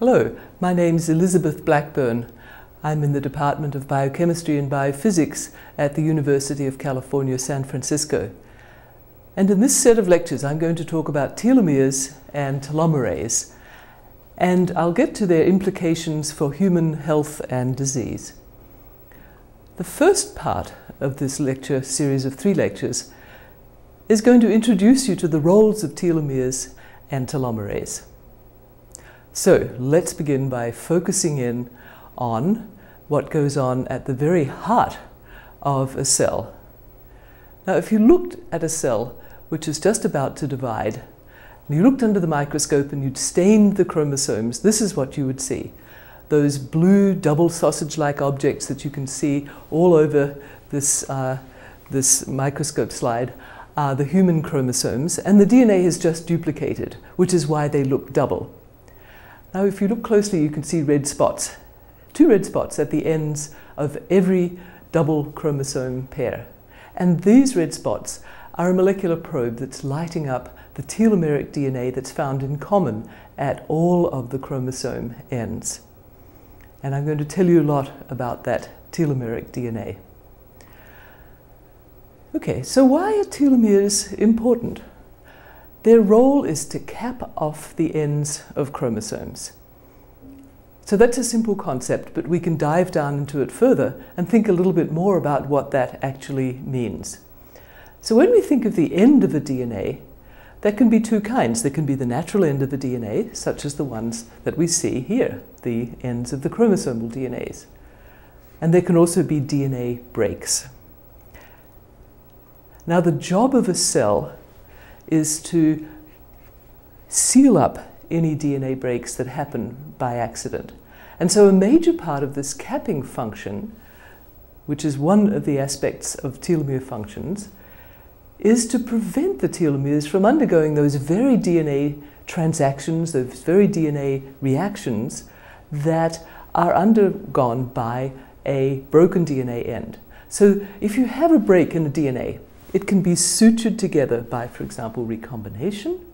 Hello, my name is Elizabeth Blackburn. I'm in the Department of Biochemistry and Biophysics at the University of California, San Francisco. And in this set of lectures, I'm going to talk about telomeres and telomerase, and I'll get to their implications for human health and disease. The first part of this lecture series of three lectures is going to introduce you to the roles of telomeres and telomerase. So let's begin by focusing in on what goes on at the very heart of a cell. Now, if you looked at a cell which is just about to divide, and you looked under the microscope and you'd stained the chromosomes, this is what you would see. Those blue double sausage-like objects that you can see all over this, uh, this microscope slide are the human chromosomes, and the DNA is just duplicated, which is why they look double. Now, if you look closely, you can see red spots, two red spots at the ends of every double chromosome pair. And these red spots are a molecular probe that's lighting up the telomeric DNA that's found in common at all of the chromosome ends. And I'm going to tell you a lot about that telomeric DNA. Okay, so why are telomeres important? Their role is to cap off the ends of chromosomes. So that's a simple concept, but we can dive down into it further and think a little bit more about what that actually means. So when we think of the end of a DNA, there can be two kinds. There can be the natural end of the DNA, such as the ones that we see here, the ends of the chromosomal DNAs. And there can also be DNA breaks. Now, the job of a cell is to seal up any DNA breaks that happen by accident. And so, a major part of this capping function, which is one of the aspects of telomere functions, is to prevent the telomeres from undergoing those very DNA transactions, those very DNA reactions that are undergone by a broken DNA end. So, if you have a break in the DNA, it can be sutured together by, for example, recombination,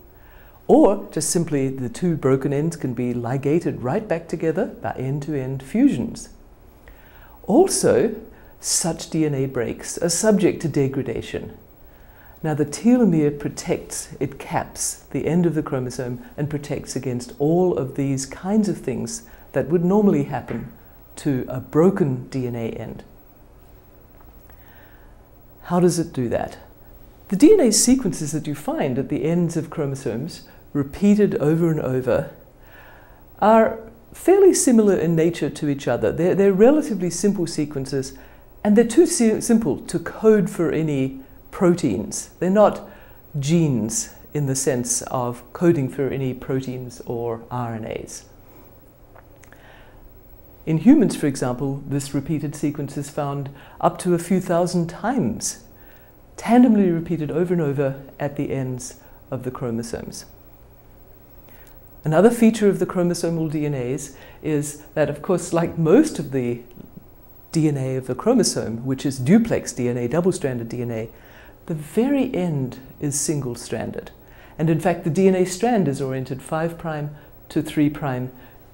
or just simply the two broken ends can be ligated right back together by end to end fusions. Also, such DNA breaks are subject to degradation. Now, the telomere protects, it caps the end of the chromosome and protects against all of these kinds of things that would normally happen to a broken DNA end. How does it do that? The DNA sequences that you find at the ends of chromosomes, repeated over and over, are fairly similar in nature to each other. They're, they're relatively simple sequences, and they're too si simple to code for any proteins. They're not genes in the sense of coding for any proteins or RNAs. In humans, for example, this repeated sequence is found up to a few thousand times, tandemly repeated over and over at the ends of the chromosomes. Another feature of the chromosomal DNAs is that, of course, like most of the DNA of the chromosome, which is duplex DNA, double stranded DNA, the very end is single stranded. And in fact, the DNA strand is oriented 5' to 3'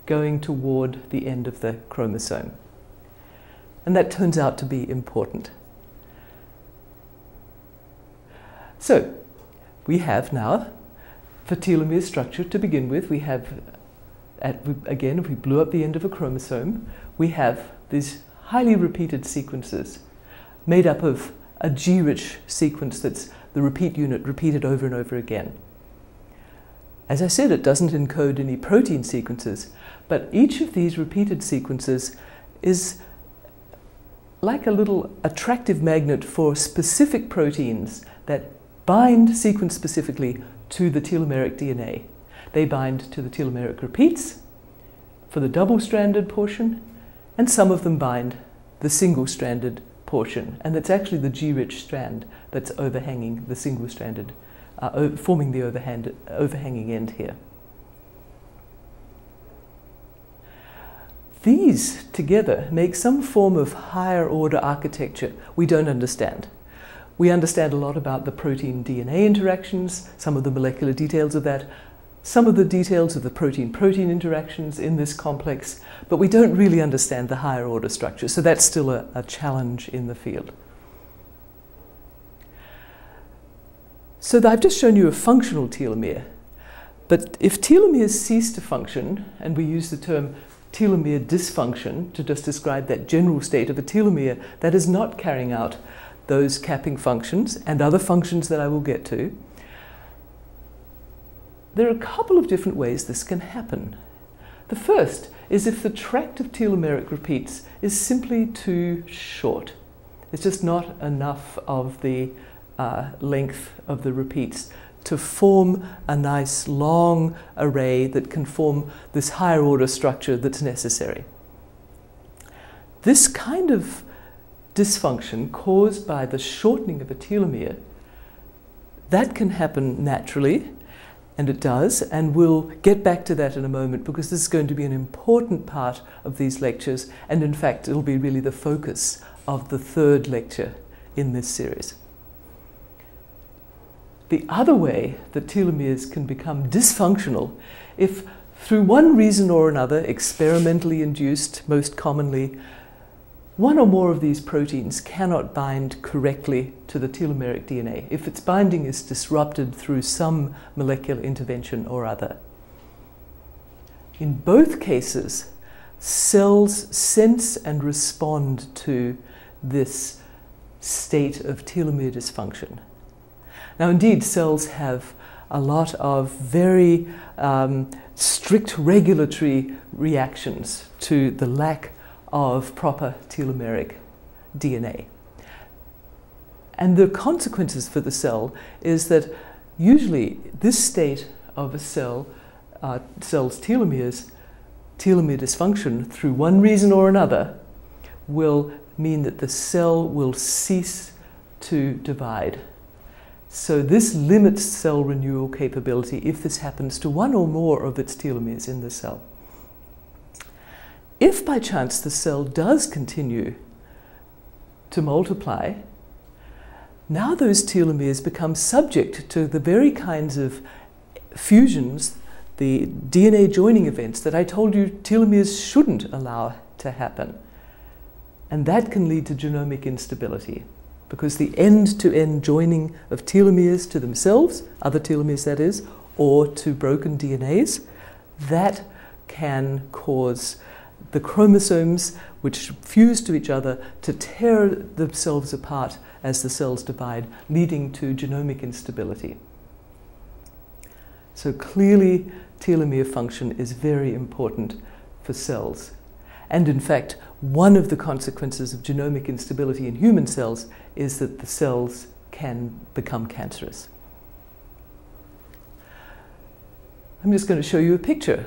going toward the end of the chromosome. And that turns out to be important. So, we have now, for telomere structure to begin with, we have, at, again, if we blew up the end of a chromosome, we have these highly repeated sequences made up of a G-rich sequence that's the repeat unit repeated over and over again. As I said, it doesn't encode any protein sequences, but each of these repeated sequences is like a little attractive magnet for specific proteins that bind sequence specifically to the telomeric DNA. They bind to the telomeric repeats for the double-stranded portion, and some of them bind the single-stranded portion. And it's actually the G-rich strand that's overhanging the single-stranded, uh, forming the overhand, overhanging end here. These together make some form of higher order architecture we don't understand. We understand a lot about the protein DNA interactions, some of the molecular details of that. some of the details of the protein-protein interactions in this complex, but we don't really understand the higher order structure, so that's still a, a challenge in the field. So I've just shown you a functional telomere, but if telomeres cease to function, and we use the term telomere dysfunction to just describe that general state of a telomere that is not carrying out those capping functions and other functions that I will get to, there are a couple of different ways this can happen. The first is if the tract of telomeric repeats is simply too short. It's just not enough of the uh, length of the repeats to form a nice long array that can form this higher order structure that's necessary. This kind of dysfunction caused by the shortening of a telomere, that can happen naturally, and it does, and we'll get back to that in a moment because this is going to be an important part of these lectures, and in fact, it'll be really the focus of the third lecture in this series. The other way that telomeres can become dysfunctional if through one reason or another, experimentally induced most commonly, one or more of these proteins cannot bind correctly to the telomeric DNA if its binding is disrupted through some molecular intervention or other. In both cases, cells sense and respond to this state of telomere dysfunction. Now, indeed, cells have a lot of very um, strict regulatory reactions to the lack of proper telomeric DNA. And the consequences for the cell is that usually this state of a cell, uh, cell's telomeres, telomere dysfunction through one reason or another, will mean that the cell will cease to divide. So this limits cell renewal capability if this happens to one or more of its telomeres in the cell. If by chance the cell does continue to multiply, now those telomeres become subject to the very kinds of fusions, the DNA joining events that I told you telomeres shouldn't allow to happen. And that can lead to genomic instability because the end to end joining of telomeres to themselves, other telomeres that is, or to broken DNAs, that can cause the chromosomes which fuse to each other to tear themselves apart as the cells divide, leading to genomic instability. So clearly, telomere function is very important for cells. And in fact, one of the consequences of genomic instability in human cells is that the cells can become cancerous. I'm just going to show you a picture.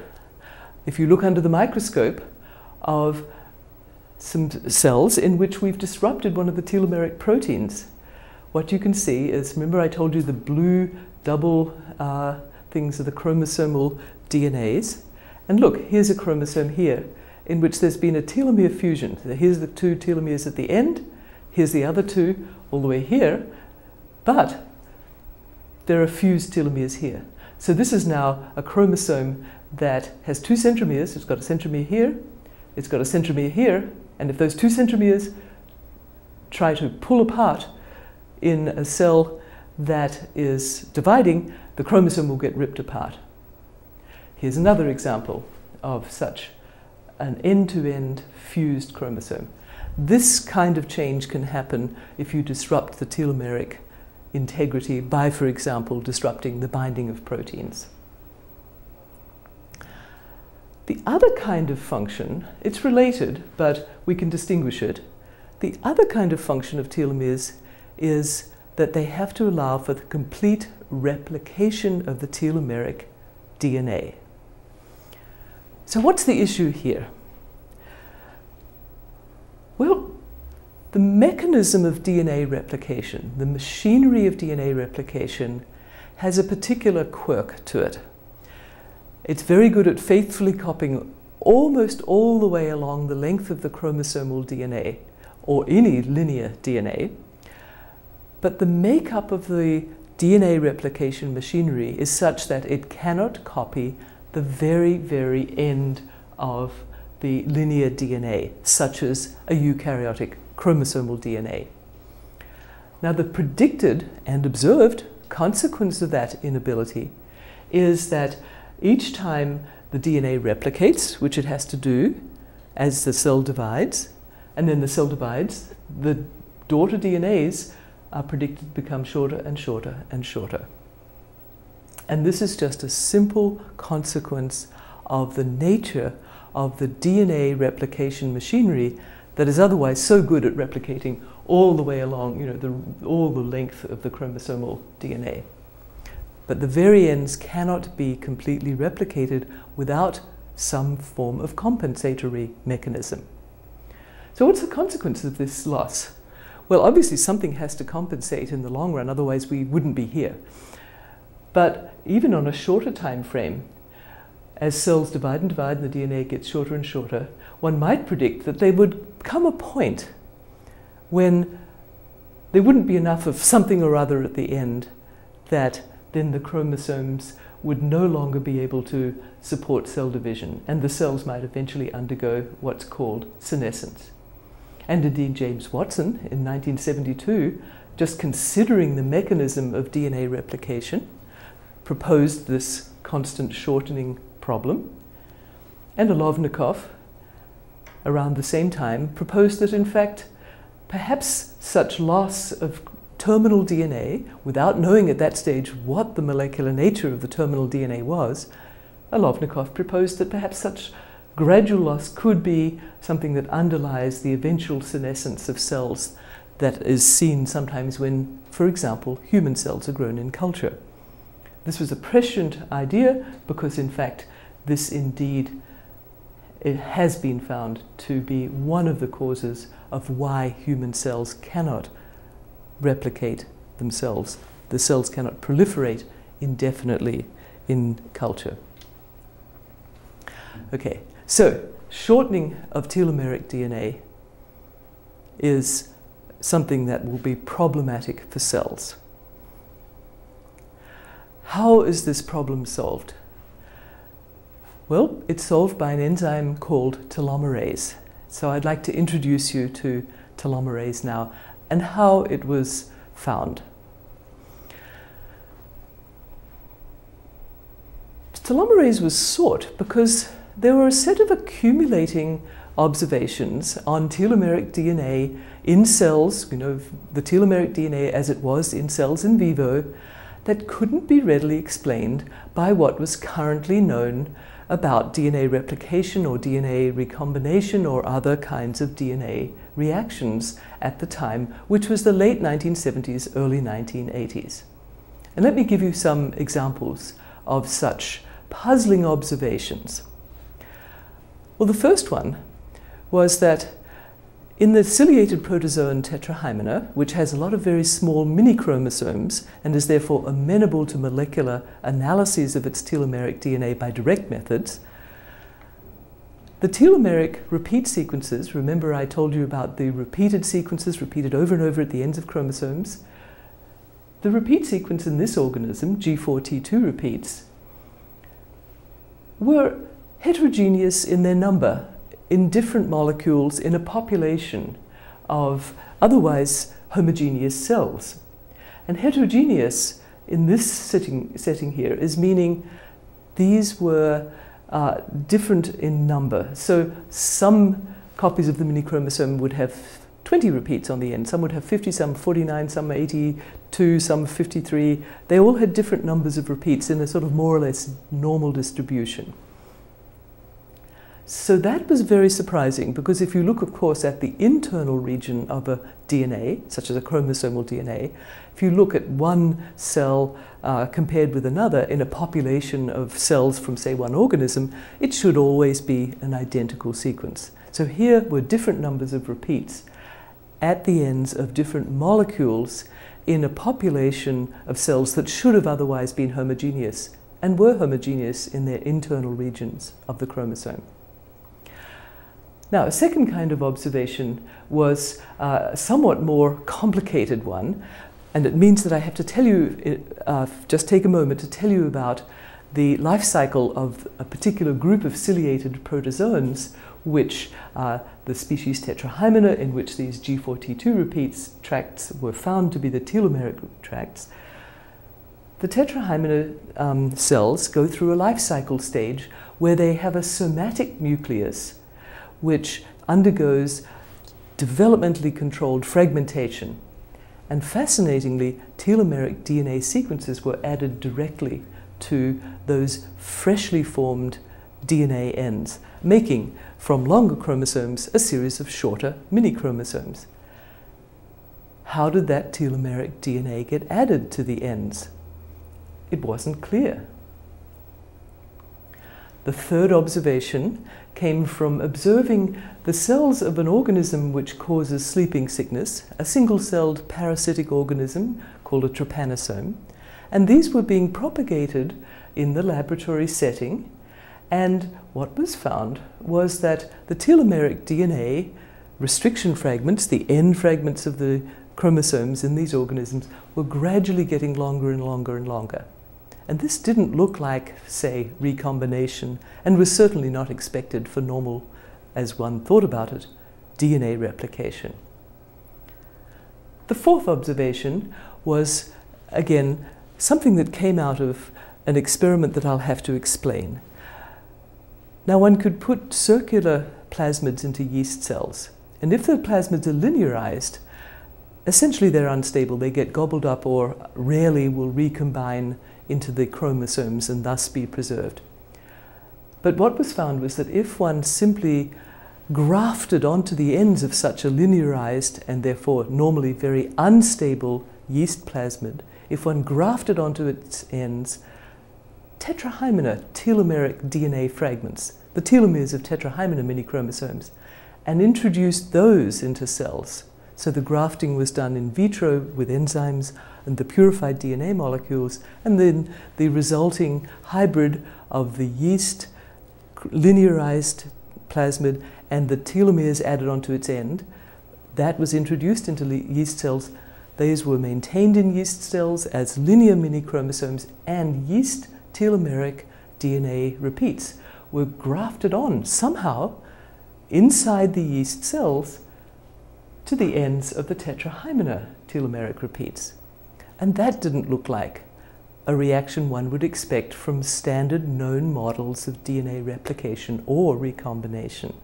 If you look under the microscope, of some cells in which we've disrupted one of the telomeric proteins. What you can see is, remember I told you the blue double uh, things are the chromosomal DNAs. And look, here's a chromosome here in which there's been a telomere fusion. Here's the two telomeres at the end, here's the other two all the way here, but there are fused telomeres here. So this is now a chromosome that has two centromeres. It's got a centromere here it's got a centromere here, and if those two centromeres try to pull apart in a cell that is dividing, the chromosome will get ripped apart. Here's another example of such an end-to-end fused chromosome. This kind of change can happen if you disrupt the telomeric integrity by, for example, disrupting the binding of proteins. The other kind of function, it's related, but we can distinguish it. The other kind of function of telomeres is that they have to allow for the complete replication of the telomeric DNA. So what's the issue here? Well, the mechanism of DNA replication, the machinery of DNA replication, has a particular quirk to it. It's very good at faithfully copying almost all the way along the length of the chromosomal DNA or any linear DNA. But the makeup of the DNA replication machinery is such that it cannot copy the very, very end of the linear DNA, such as a eukaryotic chromosomal DNA. Now, the predicted and observed consequence of that inability is that each time the DNA replicates, which it has to do as the cell divides, and then the cell divides, the daughter DNAs are predicted to become shorter and shorter and shorter. And this is just a simple consequence of the nature of the DNA replication machinery that is otherwise so good at replicating all the way along, you know, the, all the length of the chromosomal DNA. But the very ends cannot be completely replicated without some form of compensatory mechanism. So what's the consequence of this loss? Well, obviously something has to compensate in the long run, otherwise we wouldn't be here. But even on a shorter time frame, as cells divide and divide and the DNA gets shorter and shorter, one might predict that there would come a point when there wouldn't be enough of something or other at the end that then the chromosomes would no longer be able to support cell division, and the cells might eventually undergo what's called senescence. And indeed, James Watson in 1972, just considering the mechanism of DNA replication, proposed this constant shortening problem. And Olovnikov, around the same time, proposed that in fact, perhaps such loss of terminal DNA, without knowing at that stage what the molecular nature of the terminal DNA was, Olovnikov proposed that perhaps such gradual loss could be something that underlies the eventual senescence of cells that is seen sometimes when, for example, human cells are grown in culture. This was a prescient idea because, in fact, this indeed it has been found to be one of the causes of why human cells cannot replicate themselves. The cells cannot proliferate indefinitely in culture. Okay, so shortening of telomeric DNA is something that will be problematic for cells. How is this problem solved? Well, it's solved by an enzyme called telomerase. So I'd like to introduce you to telomerase now and how it was found. Telomerase was sought because there were a set of accumulating observations on telomeric DNA in cells, you know, the telomeric DNA as it was in cells in vivo, that couldn't be readily explained by what was currently known about DNA replication or DNA recombination or other kinds of DNA reactions at the time, which was the late 1970s, early 1980s. And let me give you some examples of such puzzling observations. Well, the first one was that in the ciliated protozoan tetrahymena, which has a lot of very small mini chromosomes and is therefore amenable to molecular analyses of its telomeric DNA by direct methods, the telomeric repeat sequences, remember I told you about the repeated sequences repeated over and over at the ends of chromosomes, the repeat sequence in this organism, G4T2 repeats, were heterogeneous in their number in different molecules in a population of otherwise homogeneous cells. And heterogeneous in this setting, setting here is meaning these were uh, different in number. So some copies of the mini chromosome would have 20 repeats on the end. Some would have 50, some 49, some 82, some 53. They all had different numbers of repeats in a sort of more or less normal distribution. So that was very surprising because if you look, of course, at the internal region of a DNA, such as a chromosomal DNA, if you look at one cell uh, compared with another in a population of cells from, say, one organism, it should always be an identical sequence. So here were different numbers of repeats at the ends of different molecules in a population of cells that should have otherwise been homogeneous and were homogeneous in their internal regions of the chromosome. Now, a second kind of observation was uh, a somewhat more complicated one, And it means that I have to tell you, uh, just take a moment to tell you about the life cycle of a particular group of ciliated protozoans, which uh, the species Tetrahymena, in which these G4T2 repeats tracts were found to be the telomeric tracts. The Tetrahymena um, cells go through a life cycle stage where they have a somatic nucleus which undergoes developmentally controlled fragmentation. And fascinatingly, telomeric DNA sequences were added directly to those freshly formed DNA ends, making from longer chromosomes a series of shorter mini chromosomes. How did that telomeric DNA get added to the ends? It wasn't clear. The third observation came from observing the cells of an organism which causes sleeping sickness, a single celled parasitic organism called a trypanosome, and these were being propagated in the laboratory setting. And what was found was that the telomeric DNA restriction fragments, the end fragments of the chromosomes in these organisms, were gradually getting longer and longer and longer. And this didn't look like, say, recombination, and was certainly not expected for normal, as one thought about it, DNA replication. The fourth observation was, again, something that came out of an experiment that I'll have to explain. Now, one could put circular plasmids into yeast cells, and if the plasmids are linearized, essentially they're unstable. They get gobbled up or rarely will recombine into the chromosomes and thus be preserved. But what was found was that if one simply grafted onto the ends of such a linearized and therefore normally very unstable yeast plasmid, if one grafted onto its ends tetrahymena telomeric DNA fragments, the telomeres of tetrahymena mini chromosomes, and introduced those into cells. So the grafting was done in vitro with enzymes and the purified DNA molecules, and then the resulting hybrid of the yeast linearized plasmid and the telomeres added onto its end, that was introduced into yeast cells. These were maintained in yeast cells as linear mini chromosomes, and yeast telomeric DNA repeats were grafted on somehow inside the yeast cells to the ends of the tetrahymena telomeric repeats. And that didn't look like a reaction one would expect from standard known models of DNA replication or recombination.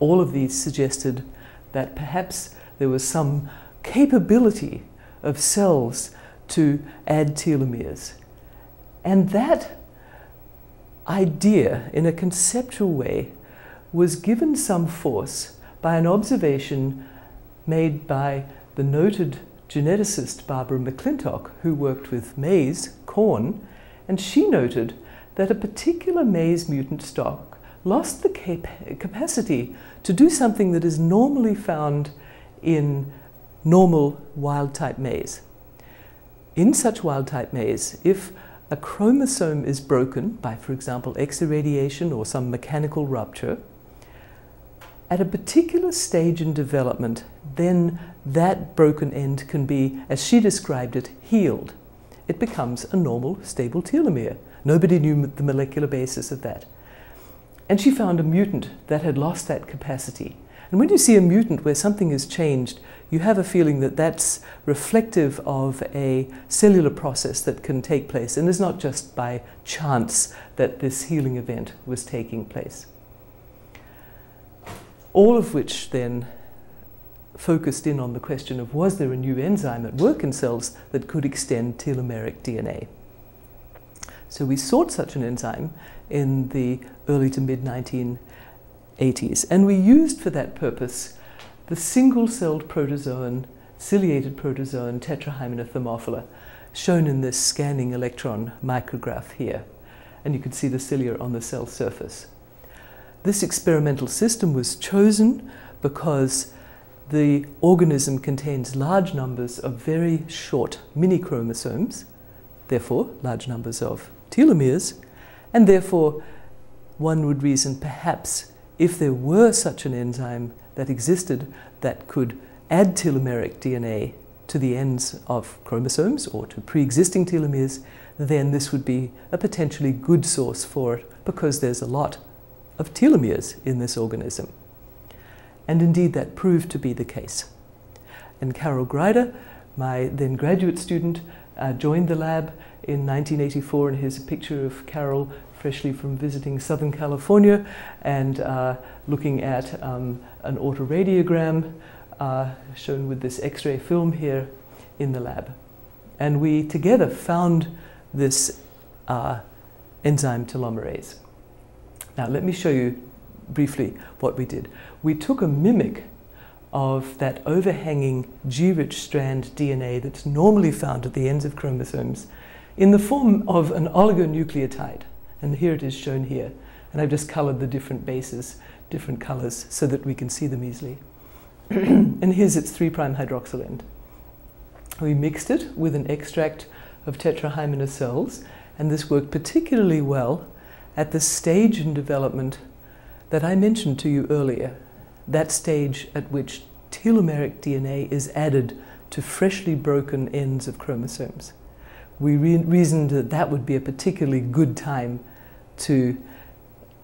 All of these suggested that perhaps there was some capability of cells to add telomeres. And that idea, in a conceptual way, was given some force by an observation made by the noted geneticist Barbara McClintock, who worked with maize, corn, and she noted that a particular maize mutant stock lost the cap capacity to do something that is normally found in normal wild type maize. In such wild type maize, if a chromosome is broken by, for example, X irradiation or some mechanical rupture, at a particular stage in development, then that broken end can be, as she described it, healed. It becomes a normal, stable telomere. Nobody knew the molecular basis of that. And she found a mutant that had lost that capacity. And when you see a mutant where something is changed, you have a feeling that that's reflective of a cellular process that can take place and is not just by chance that this healing event was taking place. All of which then focused in on the question of was there a new enzyme at work in cells that could extend telomeric DNA. So we sought such an enzyme in the early to mid 1980s, and we used for that purpose the single-celled protozoan, ciliated protozoan Tetrahymena thermophila, shown in this scanning electron micrograph here. And you can see the cilia on the cell surface. This experimental system was chosen because the organism contains large numbers of very short mini chromosomes, therefore large numbers of telomeres, and therefore one would reason perhaps if there were such an enzyme that existed that could add telomeric DNA to the ends of chromosomes or to pre-existing telomeres, then this would be a potentially good source for it because there's a lot of telomeres in this organism. And indeed, that proved to be the case. And Carol Greider, my then graduate student, uh, joined the lab in 1984, and here's a picture of Carol freshly from visiting Southern California and uh, looking at um, an autoradiogram uh, shown with this X-ray film here in the lab. And we together found this uh, enzyme telomerase. Now let me show you briefly what we did. We took a mimic of that overhanging G-rich strand DNA that's normally found at the ends of chromosomes in the form of an oligonucleotide. And here it is shown here. And I've just colored the different bases, different colors, so that we can see them easily. and here's its 3' hydroxyl end. We mixed it with an extract of tetrahymena cells, and this worked particularly well at the stage in development that I mentioned to you earlier, that stage at which telomeric DNA is added to freshly broken ends of chromosomes. We re reasoned that that would be a particularly good time to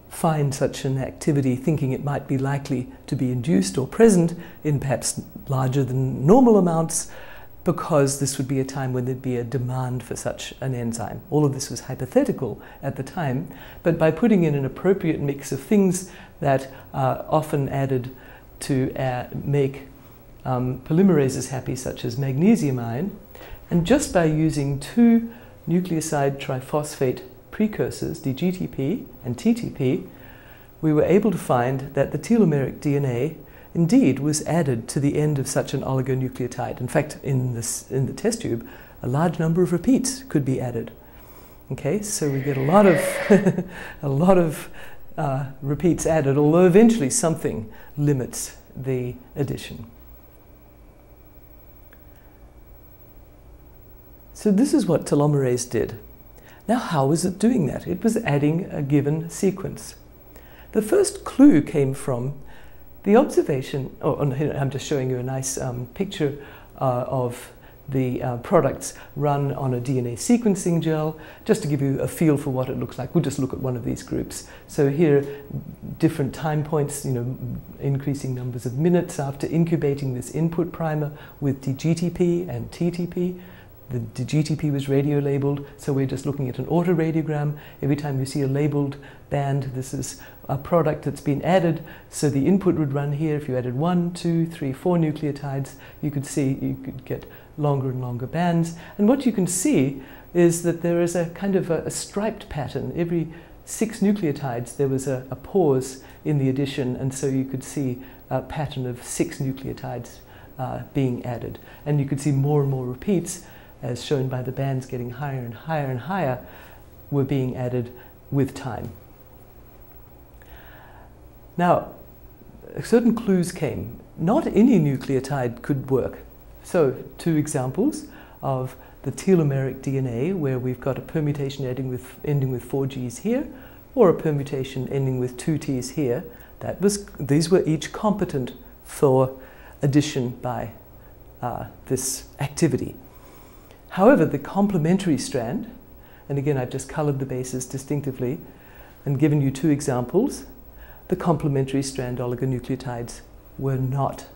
find such an activity thinking it might be likely to be induced or present in perhaps larger than normal amounts because this would be a time when there'd be a demand for such an enzyme. All of this was hypothetical at the time, but by putting in an appropriate mix of things that are often added to uh, make um, polymerases happy, such as magnesium ion, and just by using two nucleoside triphosphate precursors, DGTP and TTP, we were able to find that the telomeric DNA indeed was added to the end of such an oligonucleotide. In fact, in, this, in the test tube, a large number of repeats could be added. Okay, so we get a lot of, a lot of uh, repeats added, although eventually something limits the addition. So this is what telomerase did. Now, how was it doing that? It was adding a given sequence. The first clue came from the observation, oh, I'm just showing you a nice um, picture uh, of the uh, products run on a DNA sequencing gel, just to give you a feel for what it looks like. We'll just look at one of these groups. So here, different time points, you know, increasing numbers of minutes after incubating this input primer with DGTP and TTP. The, the GTP was radio labeled, so we're just looking at an autoradiogram. Every time you see a labeled band, this is a product that's been added. So the input would run here. If you added one, two, three, four nucleotides, you could see you could get longer and longer bands. And what you can see is that there is a kind of a, a striped pattern. Every six nucleotides, there was a, a, pause in the addition, and so you could see a pattern of six nucleotides uh, being added. And you could see more and more repeats as shown by the bands getting higher and higher and higher, were being added with time. Now, certain clues came. Not any nucleotide could work. So, two examples of the telomeric DNA, where we've got a permutation ending with, ending with four Gs here, or a permutation ending with two Ts here. That was, these were each competent for addition by uh, this activity. However, the complementary strand, and again I've just colored the bases distinctively and given you two examples, the complementary strand oligonucleotides were not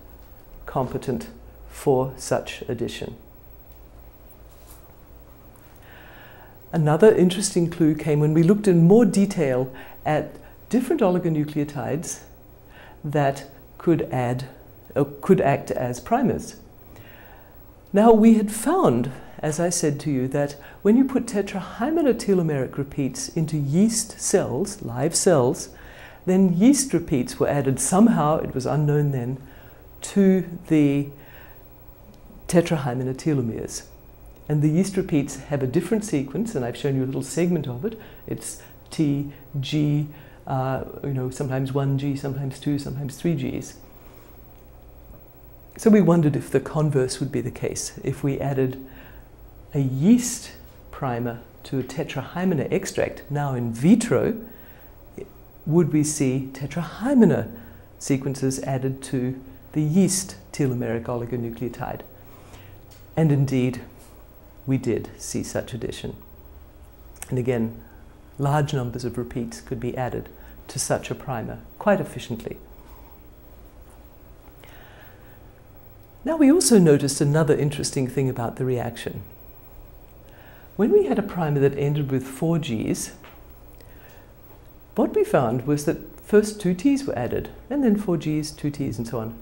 competent for such addition. Another interesting clue came when we looked in more detail at different oligonucleotides that could add, uh, could act as primers. Now we had found as I said to you, that when you put tetrahymena telomeric repeats into yeast cells, live cells, then yeast repeats were added somehow, it was unknown then, to the tetrahymena telomeres. And the yeast repeats have a different sequence, and I've shown you a little segment of it. It's T, G, uh, you know, sometimes 1G, sometimes 2, sometimes 3 Gs. So we wondered if the converse would be the case, if we added a yeast primer to a tetrahymena extract, now in vitro, would we see tetrahymena sequences added to the yeast telomeric oligonucleotide? And indeed, we did see such addition. And again, large numbers of repeats could be added to such a primer quite efficiently. Now we also noticed another interesting thing about the reaction. When we had a primer that ended with four Gs, what we found was that first two Ts were added, and then four Gs, two Ts, and so on.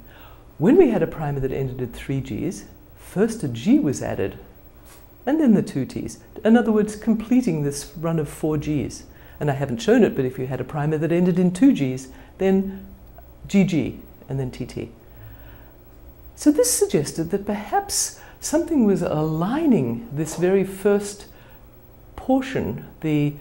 When we had a primer that ended with three Gs, first a G was added, and then the two Ts. In other words, completing this run of four Gs. And I haven't shown it, but if you had a primer that ended in two Gs, then GG, and then TT. So this suggested that perhaps something was aligning this very first portion, the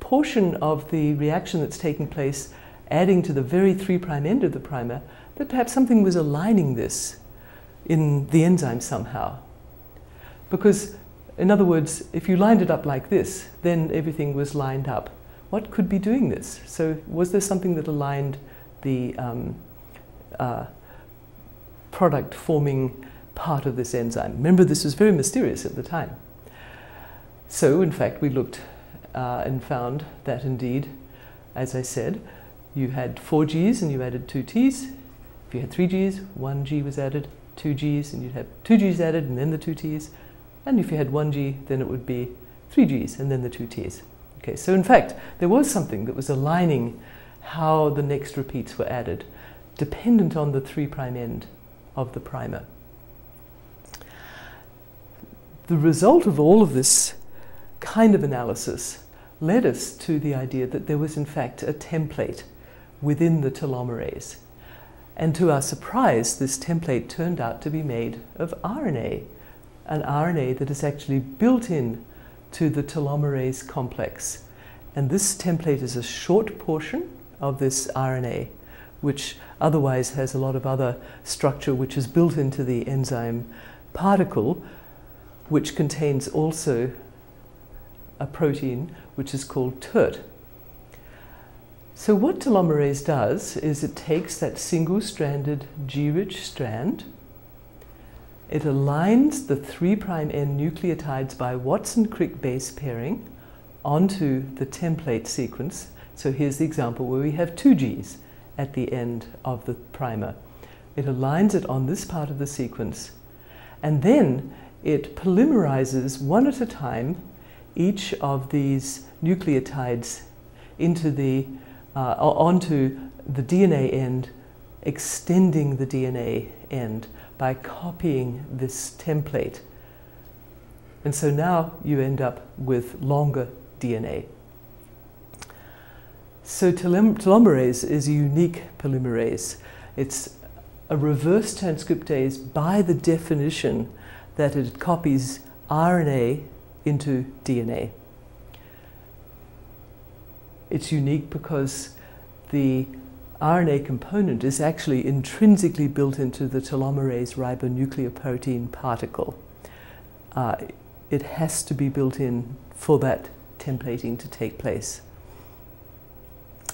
portion of the reaction that's taking place, adding to the very 3' end of the primer, that perhaps something was aligning this in the enzyme somehow. Because, in other words, if you lined it up like this, then everything was lined up. What could be doing this? So, was there something that aligned the um, uh, product forming part of this enzyme? Remember, this was very mysterious at the time. So, in fact, we looked uh, and found that indeed, as I said, you had four Gs and you added two Ts. If you had three Gs, one G was added, two Gs, and you'd have two Gs added and then the two Ts. And if you had one G, then it would be three Gs and then the two Ts. Okay, so in fact, there was something that was aligning how the next repeats were added, dependent on the 3' prime end of the primer. The result of all of this kind of analysis led us to the idea that there was in fact a template within the telomerase. And to our surprise, this template turned out to be made of RNA, an RNA that is actually built in to the telomerase complex. And this template is a short portion of this RNA, which otherwise has a lot of other structure which is built into the enzyme particle, which contains also a protein which is called TERT. So what telomerase does is it takes that single-stranded G-rich strand, it aligns the 3' end nucleotides by Watson-Crick base pairing onto the template sequence. So here's the example where we have two Gs at the end of the primer. It aligns it on this part of the sequence, and then it polymerizes one at a time each of these nucleotides into the, uh, onto the DNA end, extending the DNA end by copying this template. And so now you end up with longer DNA. So telomerase is a unique polymerase. It's a reverse transcriptase by the definition that it copies RNA into DNA. It's unique because the RNA component is actually intrinsically built into the telomerase ribonucleoprotein particle. Uh, it has to be built in for that templating to take place.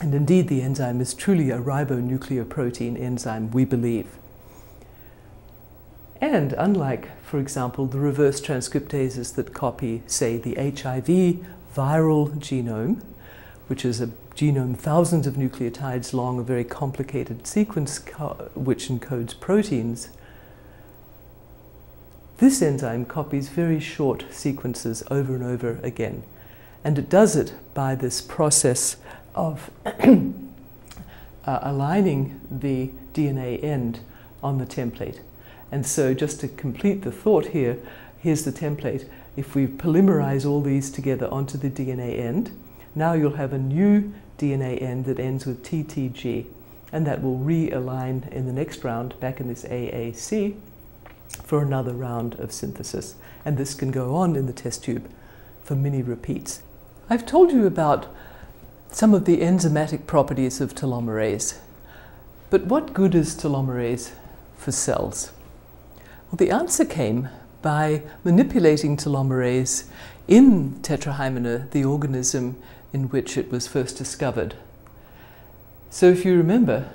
And indeed, the enzyme is truly a ribonucleoprotein enzyme, we believe. And unlike, for example, the reverse transcriptases that copy, say, the HIV viral genome, which is a genome thousands of nucleotides long, a very complicated sequence which encodes proteins, this enzyme copies very short sequences over and over again. And it does it by this process of uh, aligning the DNA end on the template. And so just to complete the thought here, here's the template. If we polymerize all these together onto the DNA end, now you'll have a new DNA end that ends with TTG, and that will realign in the next round back in this AAC for another round of synthesis. And this can go on in the test tube for many repeats. I've told you about some of the enzymatic properties of telomerase. But what good is telomerase for cells? Well, the answer came by manipulating telomerase in Tetrahymena, the organism in which it was first discovered. So if you remember,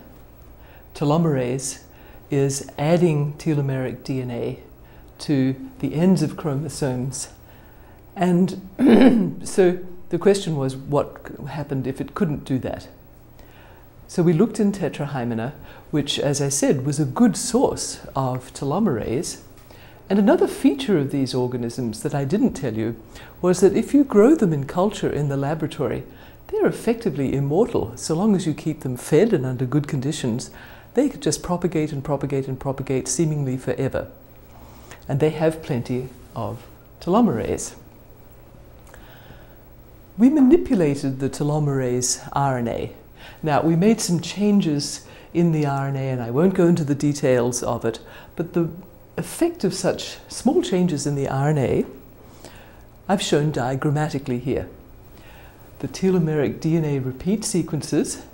telomerase is adding telomeric DNA to the ends of chromosomes. And so the question was what happened if it couldn't do that? So we looked in Tetrahymena, which, as I said, was a good source of telomerase. And another feature of these organisms that I didn't tell you was that if you grow them in culture in the laboratory, they're effectively immortal so long as you keep them fed and under good conditions. They could just propagate and propagate and propagate seemingly forever. And they have plenty of telomerase. We manipulated the telomerase RNA now, we made some changes in the RNA, and I won't go into the details of it, but the effect of such small changes in the RNA I've shown diagrammatically here. The telomeric DNA repeat sequences,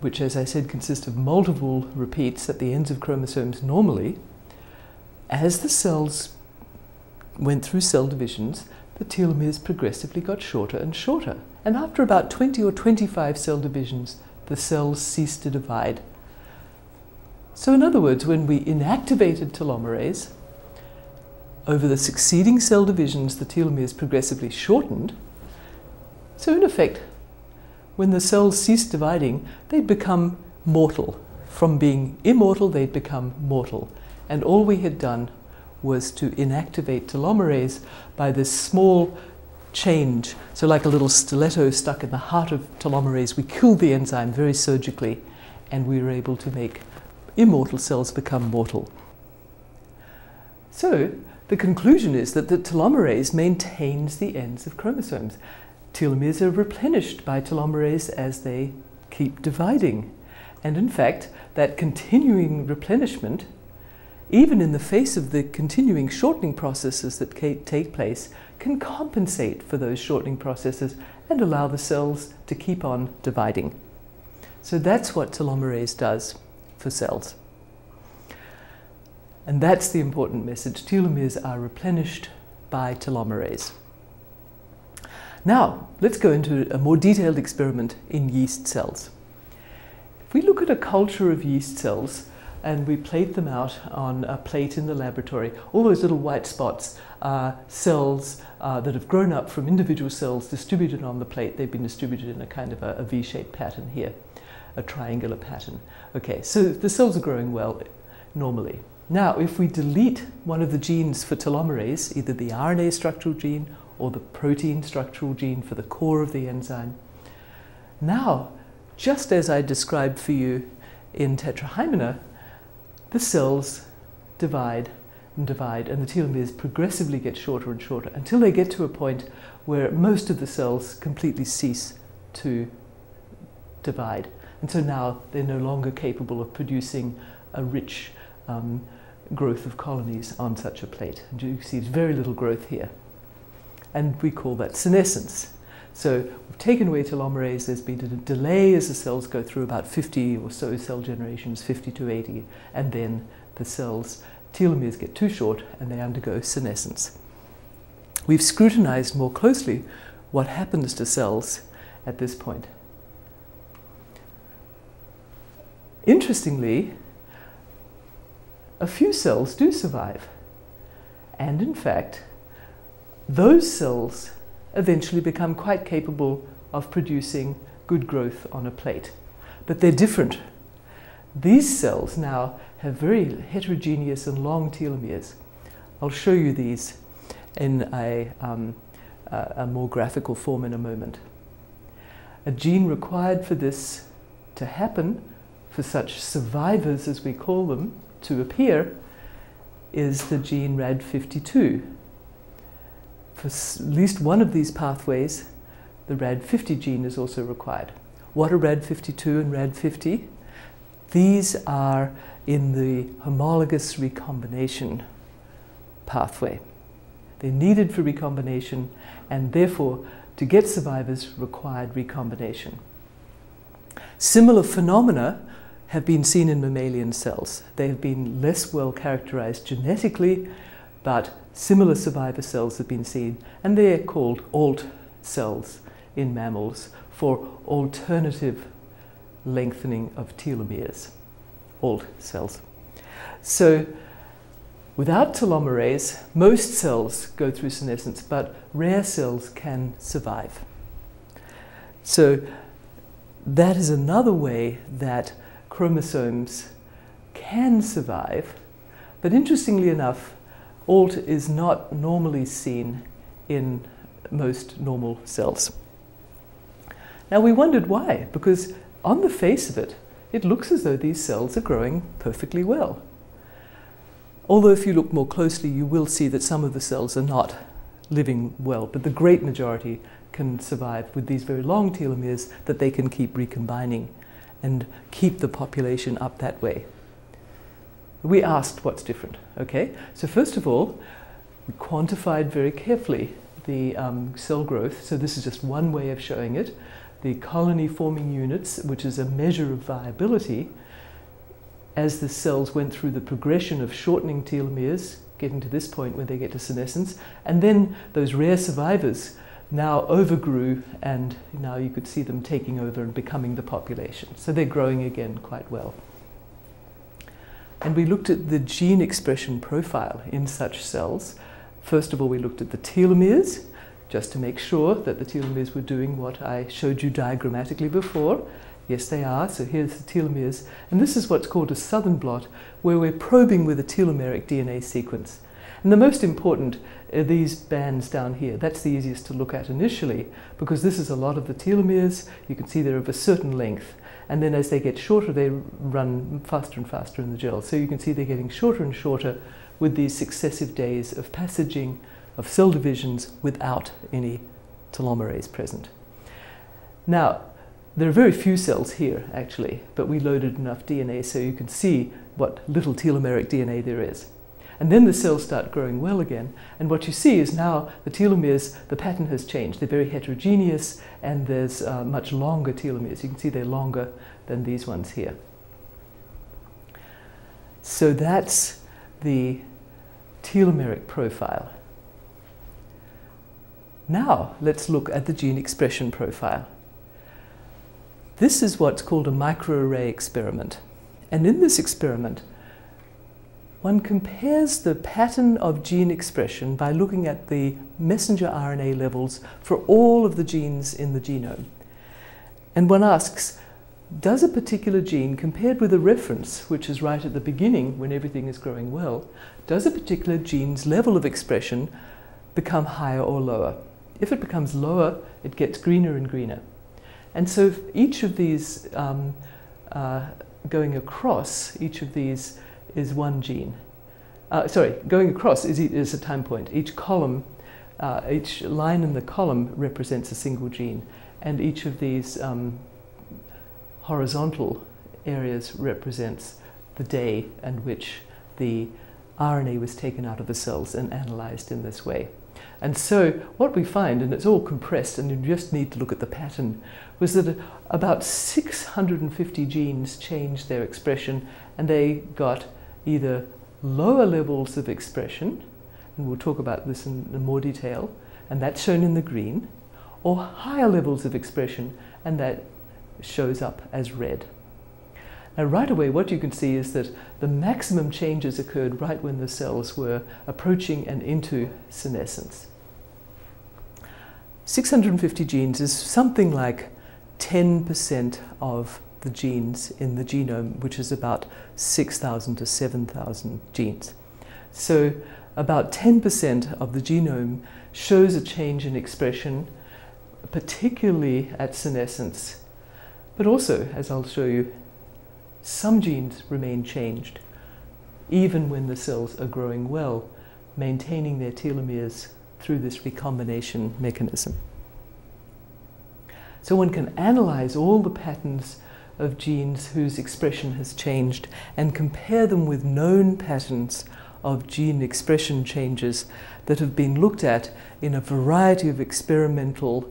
which, as I said, consist of multiple repeats at the ends of chromosomes normally, as the cells went through cell divisions, the telomeres progressively got shorter and shorter. And after about 20 or 25 cell divisions, the cells cease to divide. So, in other words, when we inactivated telomerase, over the succeeding cell divisions, the telomeres progressively shortened. So, in effect, when the cells ceased dividing, they'd become mortal. From being immortal, they'd become mortal. And all we had done was to inactivate telomerase by this small change. So, like a little stiletto stuck in the heart of telomerase, we killed the enzyme very surgically and we were able to make immortal cells become mortal. So, the conclusion is that the telomerase maintains the ends of chromosomes. Telomeres are replenished by telomerase as they keep dividing. And in fact, that continuing replenishment even in the face of the continuing shortening processes that take place, can compensate for those shortening processes and allow the cells to keep on dividing. So that's what telomerase does for cells. And that's the important message. Telomeres are replenished by telomerase. Now, let's go into a more detailed experiment in yeast cells. If we look at a culture of yeast cells, and we plate them out on a plate in the laboratory. All those little white spots are cells uh, that have grown up from individual cells distributed on the plate. They've been distributed in a kind of a a V-shaped pattern here, a triangular pattern. Okay, so the cells are growing well normally. Now, if we delete one of the genes for telomerase, either the RNA structural gene or the protein structural gene for the core of the enzyme, now, just as I described for you in Tetrahymena, the cells divide and divide, and the telomeres progressively get shorter and shorter until they get to a point where most of the cells completely cease to divide. And so now they're no longer capable of producing a rich um, growth of colonies on such a plate. And you see very little growth here. And we call that senescence. So we've taken away telomerase, there's been a delay as the cells go through about 50 or so cell generations, 50 to 80, and then the cells, telomeres get too short and they undergo senescence. We've scrutinized more closely what happens to cells at this point. Interestingly, a few cells do survive. And in fact, those cells eventually become quite capable of producing good growth on a plate. But they're different. These cells now have very heterogeneous and long telomeres. I'll show you these in a, um, a, more graphical form in a moment. A gene required for this to happen, for such survivors as we call them, to appear, is the gene RAD52 for at least one of these pathways, the RAD50 gene is also required. What are RAD52 and RAD50? These are in the homologous recombination pathway. They're needed for recombination and therefore to get survivors required recombination. Similar phenomena have been seen in mammalian cells. They have been less well characterized genetically but similar survivor cells have been seen, and they're called alt cells in mammals for alternative lengthening of telomeres, alt cells. So Without telomerase, most cells go through senescence, but rare cells can survive. So that is another way that chromosomes can survive. But interestingly enough, ALT is not normally seen in most normal cells. Now we wondered why, because on the face of it, it looks as though these cells are growing perfectly well. Although if you look more closely, you will see that some of the cells are not living well, but the great majority can survive with these very long telomeres that they can keep recombining and keep the population up that way. We asked what's different, okay? So first of all, we quantified very carefully the um, cell growth. So this is just one way of showing it. The colony forming units, which is a measure of viability, as the cells went through the progression of shortening telomeres, getting to this point where they get to senescence, and then those rare survivors now overgrew and now you could see them taking over and becoming the population. So they're growing again quite well. And we looked at the gene expression profile in such cells. First of all, we looked at the telomeres, just to make sure that the telomeres were doing what I showed you diagrammatically before. Yes, they are. So here's the telomeres. And this is what's called a southern blot, where we're probing with a telomeric DNA sequence. And the most important are these bands down here. That's the easiest to look at initially, because this is a lot of the telomeres. You can see they're of a certain length. And then as they get shorter, they run faster and faster in the gel. So you can see they're getting shorter and shorter with these successive days of passaging of cell divisions without any telomerase present. Now, there are very few cells here, actually, but we loaded enough DNA so you can see what little telomeric DNA there is. And then the cells start growing well again. And what you see is now the telomeres, the pattern has changed. They're very heterogeneous and there's uh, much longer telomeres. You can see they're longer than these ones here. So that's the telomeric profile. Now let's look at the gene expression profile. This is what's called a microarray experiment. And in this experiment, one compares the pattern of gene expression by looking at the messenger RNA levels for all of the genes in the genome. And one asks, does a particular gene, compared with a reference, which is right at the beginning when everything is growing well, does a particular gene's level of expression become higher or lower? If it becomes lower, it gets greener and greener. And so each of these um, uh, going across, each of these is one gene. Uh, sorry, going across is, is a time point. Each column, uh, each line in the column represents a single gene, and each of these um, horizontal areas represents the day and which the RNA was taken out of the cells and analyzed in this way. And so what we find, and it's all compressed and you just need to look at the pattern, was that about 650 genes changed their expression and they got either lower levels of expression, and we'll talk about this in, more detail, and that's shown in the green, or higher levels of expression, and that shows up as red. Now, right away, what you can see is that the maximum changes occurred right when the cells were approaching and into senescence. 650 genes is something like 10% of the genes in the genome, which is about 6,000 to 7,000 genes. So about 10% of the genome shows a change in expression, particularly at senescence. But also, as I'll show you, some genes remain changed, even when the cells are growing well, maintaining their telomeres through this recombination mechanism. So one can analyze all the patterns of genes whose expression has changed and compare them with known patterns of gene expression changes that have been looked at in a variety of experimental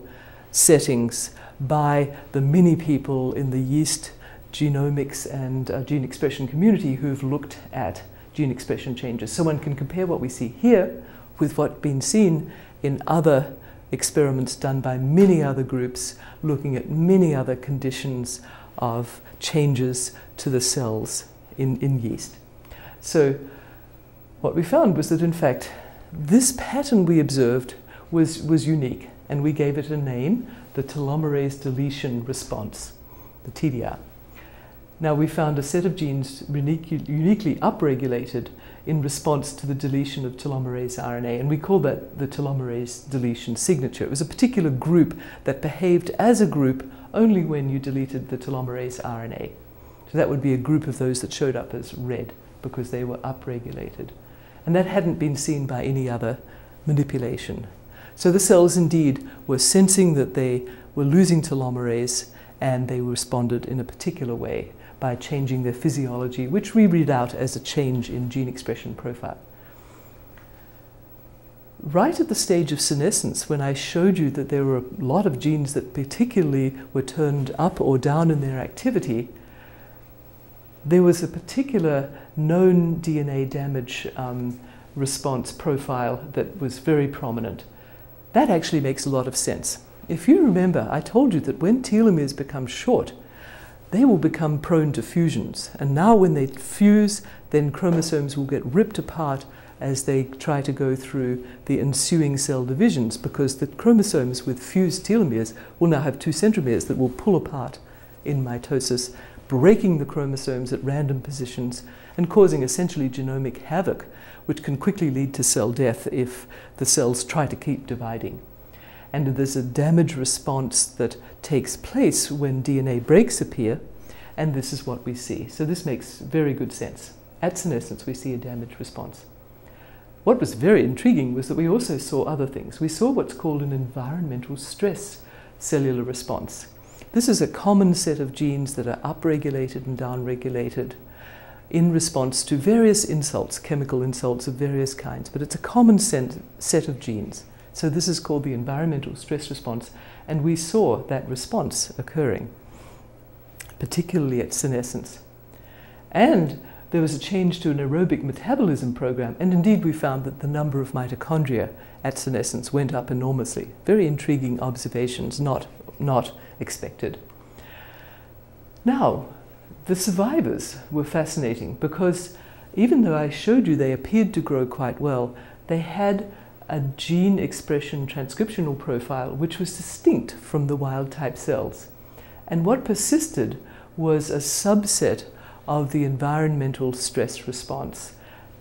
settings by the many people in the yeast genomics and uh, gene expression community who've looked at gene expression changes. So one can compare what we see here with what's been seen in other experiments done by many other groups looking at many other conditions of changes to the cells in, in yeast. So what we found was that in fact this pattern we observed was, was unique and we gave it a name, the telomerase deletion response, the TDR. Now we found a set of genes unique, uniquely upregulated in response to the deletion of telomerase RNA, and we call that the telomerase deletion signature. It was a particular group that behaved as a group only when you deleted the telomerase RNA. So that would be a group of those that showed up as red because they were upregulated. And that hadn't been seen by any other manipulation. So the cells indeed were sensing that they were losing telomerase and they responded in a particular way by changing their physiology, which we read out as a change in gene expression profile. Right at the stage of senescence, when I showed you that there were a lot of genes that particularly were turned up or down in their activity, there was a particular known DNA damage um, response profile that was very prominent. That actually makes a lot of sense. If you remember, I told you that when telomeres become short, they will become prone to fusions. And now when they fuse, then chromosomes will get ripped apart as they try to go through the ensuing cell divisions because the chromosomes with fused telomeres will now have two centromeres that will pull apart in mitosis, breaking the chromosomes at random positions and causing essentially genomic havoc, which can quickly lead to cell death if the cells try to keep dividing and there's a damage response that takes place when DNA breaks appear, and this is what we see. So this makes very good sense. At senescence, we see a damage response. What was very intriguing was that we also saw other things. We saw what's called an environmental stress cellular response. This is a common set of genes that are upregulated and downregulated in response to various insults, chemical insults of various kinds, but it's a common set of genes. So this is called the environmental stress response, and we saw that response occurring, particularly at senescence. And there was a change to an aerobic metabolism program, and indeed we found that the number of mitochondria at senescence went up enormously. Very intriguing observations, not, not expected. Now, the survivors were fascinating because even though I showed you they appeared to grow quite well, they had a gene expression transcriptional profile which was distinct from the wild type cells. And what persisted was a subset of the environmental stress response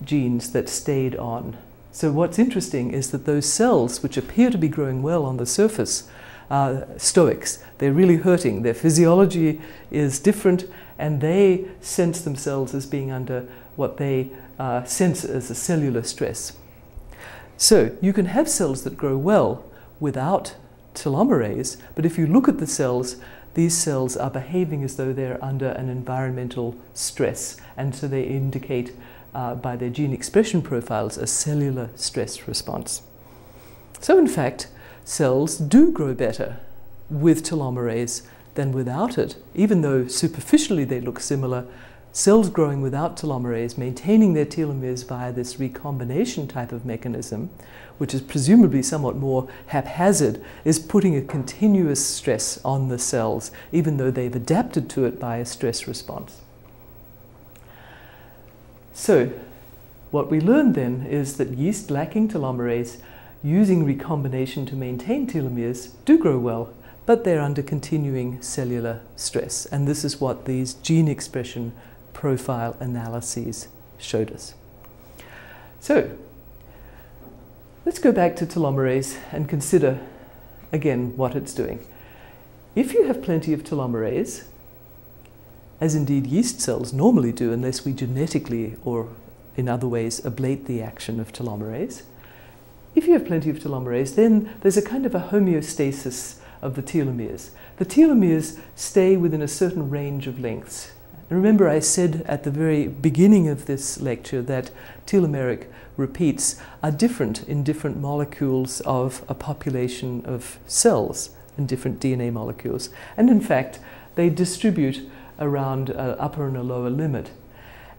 genes that stayed on. So what's interesting is that those cells which appear to be growing well on the surface are stoics. They're really hurting. Their physiology is different and they sense themselves as being under what they uh, sense as a cellular stress. So you can have cells that grow well without telomerase, but if you look at the cells, these cells are behaving as though they're under an environmental stress, and so they indicate uh, by their gene expression profiles a cellular stress response. So in fact, cells do grow better with telomerase than without it, even though superficially they look similar, cells growing without telomerase, maintaining their telomeres via this recombination type of mechanism, which is presumably somewhat more haphazard, is putting a continuous stress on the cells, even though they've adapted to it by a stress response. So, what we learned then is that yeast lacking telomerase, using recombination to maintain telomeres, do grow well, but they're under continuing cellular stress. And this is what these gene expression profile analyses showed us. So, let's go back to telomerase and consider again what it's doing. If you have plenty of telomerase, as indeed yeast cells normally do unless we genetically or in other ways ablate the action of telomerase, if you have plenty of telomerase, then there's a kind of a homeostasis of the telomeres. The telomeres stay within a certain range of lengths. Remember I said at the very beginning of this lecture that telomeric repeats are different in different molecules of a population of cells and different DNA molecules. And in fact, they distribute around an upper and a lower limit.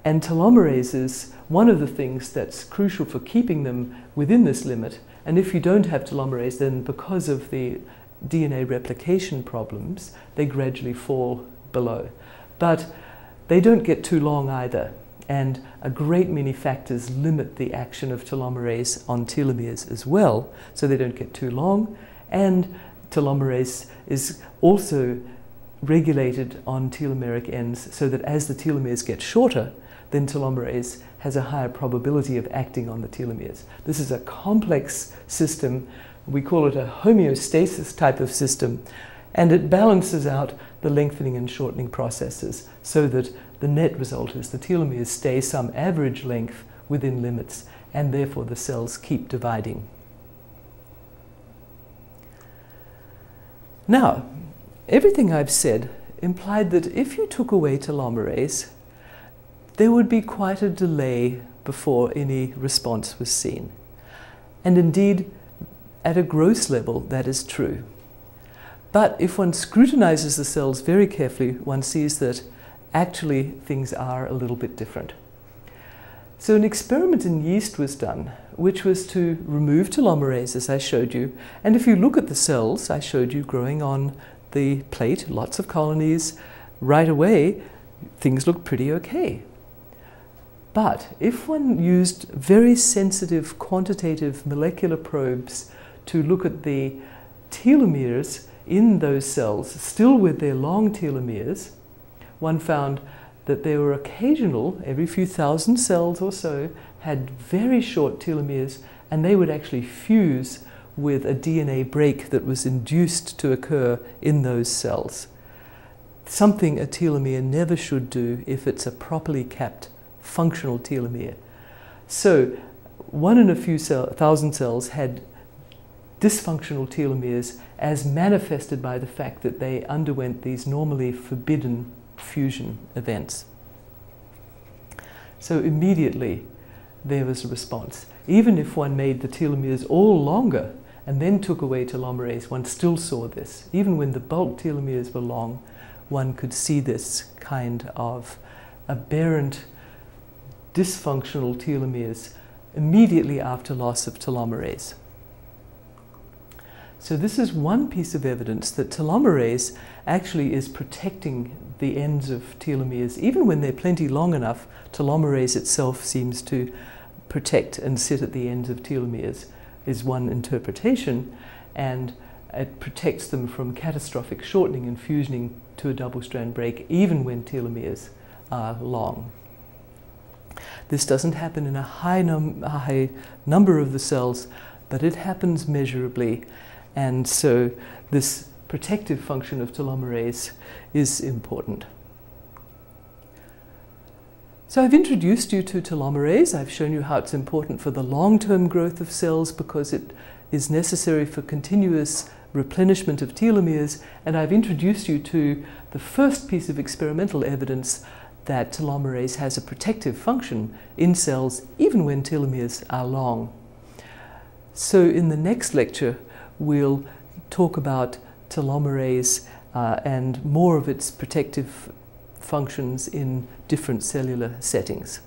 And telomerases, one of the things that's crucial for keeping them within this limit, and if you don't have telomerase, then because of the DNA replication problems, they gradually fall below. But they don't get too long either. And a great many factors limit the action of telomerase on telomeres as well, so they don't get too long. And telomerase is also regulated on telomeric ends so that as the telomeres get shorter, then telomerase has a higher probability of acting on the telomeres. This is a complex system. We call it a homeostasis type of system, and it balances out the lengthening and shortening processes so that the net result is the telomeres stay some average length within limits, and therefore the cells keep dividing. Now, everything I've said implied that if you took away telomerase, there would be quite a delay before any response was seen. And indeed, at a gross level, that is true. But if one scrutinizes the cells very carefully, one sees that actually things are a little bit different. So an experiment in yeast was done, which was to remove telomerase, as I showed you. And if you look at the cells I showed you growing on the plate, lots of colonies, right away, things look pretty okay. But if one used very sensitive quantitative molecular probes to look at the telomeres in those cells, still with their long telomeres, one found that there were occasional, every few thousand cells or so, had very short telomeres and they would actually fuse with a DNA break that was induced to occur in those cells. Something a telomere never should do if it's a properly capped functional telomere. So, one in a few cell, thousand cells had dysfunctional telomeres as manifested by the fact that they underwent these normally forbidden fusion events. So immediately there was a response. Even if one made the telomeres all longer and then took away telomerase, one still saw this. Even when the bulk telomeres were long, one could see this kind of aberrant, dysfunctional telomeres immediately after loss of telomerase. So this is one piece of evidence that telomerase actually is protecting the ends of telomeres. Even when they're plenty long enough, telomerase itself seems to protect and sit at the ends of telomeres, is one interpretation. And it protects them from catastrophic shortening and fusioning to a double strand break, even when telomeres are long. This doesn't happen in a high, num high number of the cells, but it happens measurably. And so this protective function of telomerase is important. So I've introduced you to telomerase. I've shown you how it's important for the long-term growth of cells because it is necessary for continuous replenishment of telomeres. And I've introduced you to the first piece of experimental evidence that telomerase has a protective function in cells even when telomeres are long. So in the next lecture, we'll talk about telomerase uh, and more of its protective functions in different cellular settings.